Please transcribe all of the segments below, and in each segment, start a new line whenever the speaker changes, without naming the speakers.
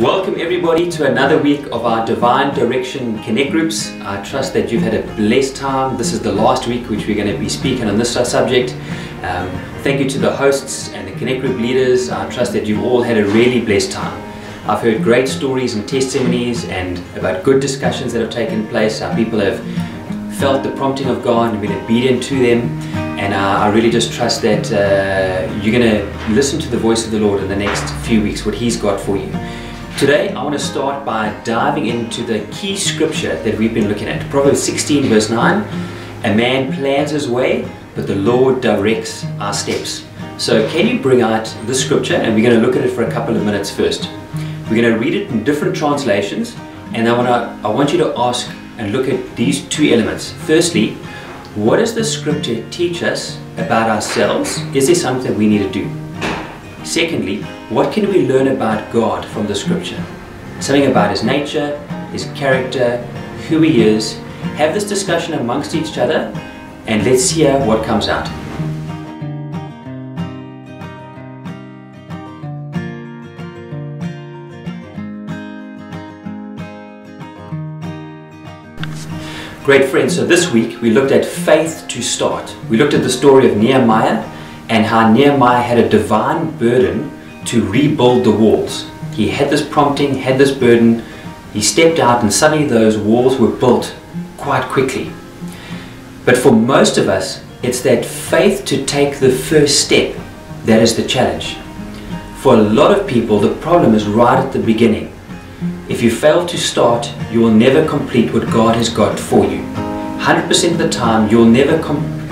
Welcome everybody to another week of our Divine Direction Connect groups. I trust that you've had a blessed time. This is the last week which we're going to be speaking on this subject. Um, thank you to the hosts and the Connect group leaders. I trust that you've all had a really blessed time. I've heard great stories and testimonies and about good discussions that have taken place. Our people have felt the prompting of God and been obedient to them. And uh, I really just trust that uh, you're going to listen to the voice of the Lord in the next few weeks, what He's got for you. Today, I want to start by diving into the key scripture that we've been looking at. Proverbs 16, verse 9. A man plans his way, but the Lord directs our steps. So, can you bring out the scripture? And we're going to look at it for a couple of minutes first. We're going to read it in different translations, and I want to, I want you to ask and look at these two elements. Firstly, what does the scripture teach us about ourselves? Is there something we need to do? Secondly, what can we learn about God from the scripture? Something about his nature, his character, who he is. Have this discussion amongst each other and let's hear what comes out. Great friends, so this week we looked at faith to start. We looked at the story of Nehemiah and how Nehemiah had a divine burden to rebuild the walls. He had this prompting, had this burden, he stepped out and suddenly those walls were built quite quickly. But for most of us, it's that faith to take the first step that is the challenge. For a lot of people, the problem is right at the beginning. If you fail to start, you will never complete what God has got for you. 100% of the time, you'll never,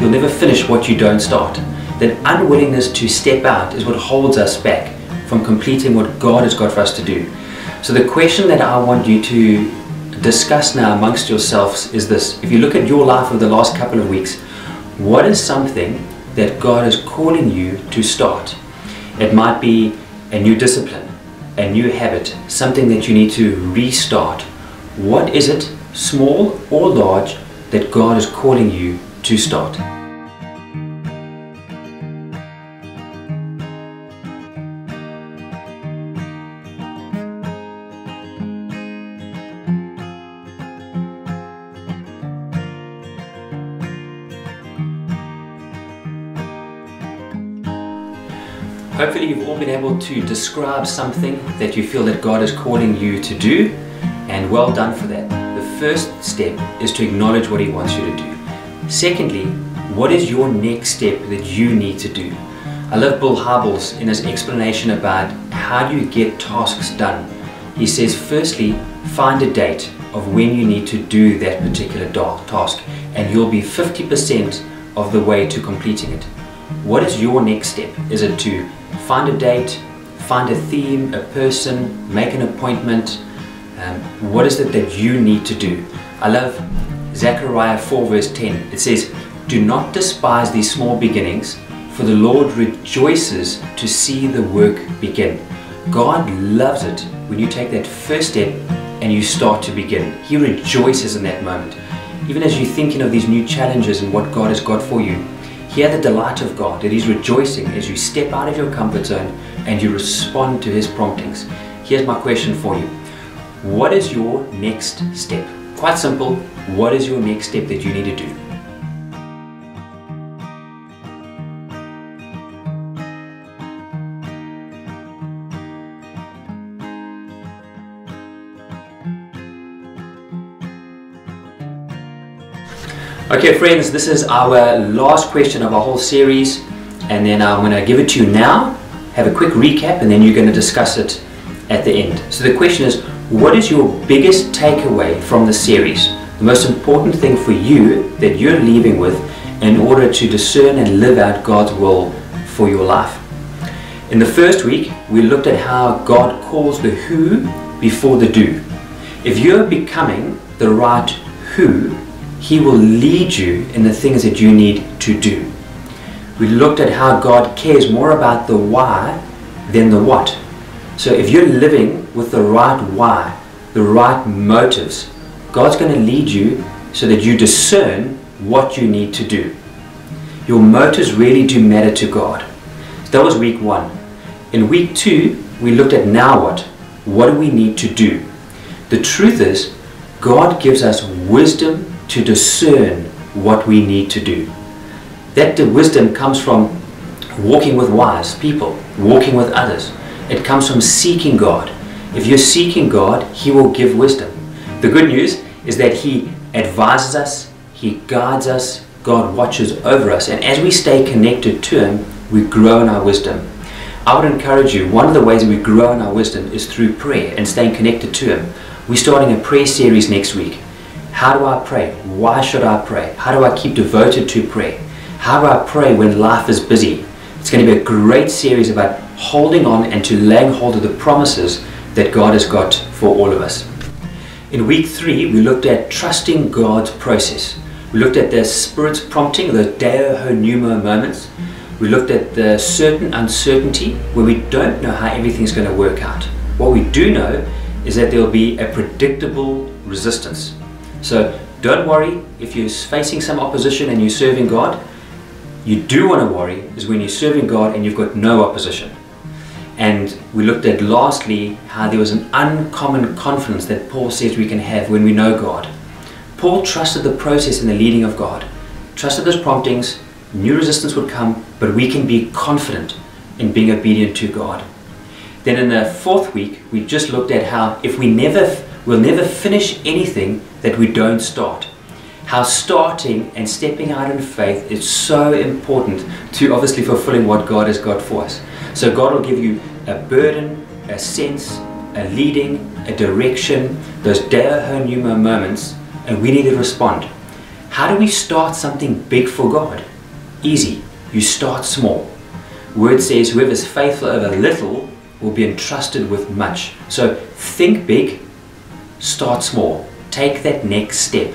you'll never finish what you don't start that unwillingness to step out is what holds us back from completing what God has got for us to do. So the question that I want you to discuss now amongst yourselves is this. If you look at your life over the last couple of weeks, what is something that God is calling you to start? It might be a new discipline, a new habit, something that you need to restart. What is it, small or large, that God is calling you to start? Hopefully you've all been able to describe something that you feel that God is calling you to do and well done for that. The first step is to acknowledge what He wants you to do. Secondly, what is your next step that you need to do? I love Bill Hybels in his explanation about how do you get tasks done. He says firstly, find a date of when you need to do that particular task and you'll be 50% of the way to completing it. What is your next step? Is it to find a date, find a theme, a person, make an appointment. Um, what is it that you need to do? I love Zechariah 4 verse 10. It says, Do not despise these small beginnings, for the Lord rejoices to see the work begin. God loves it when you take that first step and you start to begin. He rejoices in that moment. Even as you're thinking of these new challenges and what God has got for you, Hear the delight of God that He's rejoicing as you step out of your comfort zone and you respond to His promptings. Here's my question for you What is your next step? Quite simple. What is your next step that you need to do? Okay friends, this is our last question of our whole series and then I'm going to give it to you now, have a quick recap and then you're going to discuss it at the end. So the question is, what is your biggest takeaway from the series? The most important thing for you that you're leaving with in order to discern and live out God's will for your life. In the first week, we looked at how God calls the who before the do. If you're becoming the right who, he will lead you in the things that you need to do. We looked at how God cares more about the why than the what. So if you're living with the right why, the right motives, God's going to lead you so that you discern what you need to do. Your motives really do matter to God. So that was week one. In week two, we looked at now what. what do we need to do? The truth is, God gives us wisdom to discern what we need to do. That the wisdom comes from walking with wise people, walking with others. It comes from seeking God. If you're seeking God, He will give wisdom. The good news is that He advises us, He guides us, God watches over us. And as we stay connected to Him, we grow in our wisdom. I would encourage you, one of the ways we grow in our wisdom is through prayer and staying connected to Him. We're starting a prayer series next week. How do I pray? Why should I pray? How do I keep devoted to prayer? How do I pray when life is busy? It's going to be a great series about holding on and to laying hold of the promises that God has got for all of us. In week three, we looked at trusting God's process. We looked at the Spirit's prompting, the Deo ho pneumo moments. We looked at the certain uncertainty where we don't know how everything's going to work out. What we do know is that there will be a predictable resistance. So don't worry if you're facing some opposition and you're serving God. You do want to worry is when you're serving God and you've got no opposition. And we looked at lastly how there was an uncommon confidence that Paul says we can have when we know God. Paul trusted the process and the leading of God, trusted those promptings, new resistance would come, but we can be confident in being obedient to God. Then in the fourth week, we just looked at how if we never, we'll never finish anything that we don't start. How starting and stepping out in faith is so important to obviously fulfilling what God has got for us. So God will give you a burden, a sense, a leading, a direction, those Deo ho pneumo moments and we need to respond. How do we start something big for God? Easy. You start small. Word says, whoever is faithful over a little will be entrusted with much. So think big, start small. Take that next step.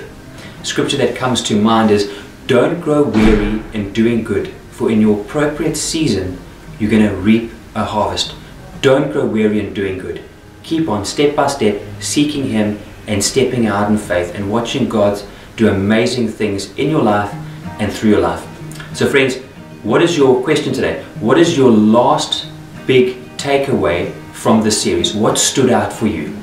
Scripture that comes to mind is, don't grow weary in doing good, for in your appropriate season, you're going to reap a harvest. Don't grow weary in doing good. Keep on step by step, seeking Him and stepping out in faith and watching God do amazing things in your life and through your life. So, friends, what is your question today? What is your last big takeaway from this series? What stood out for you?